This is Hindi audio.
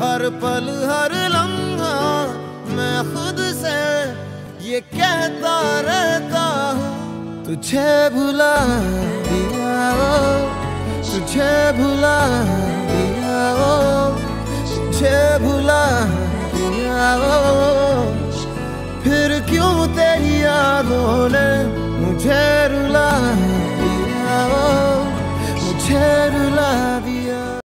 हर पल हर लम्हा मैं खुद से ये कहता रहता हूँ तुझे भुला दिया ओ, तुझे भुला दिया ओ, तुझे भुला दिया ओ, फिर क्यों तेरी यादों ने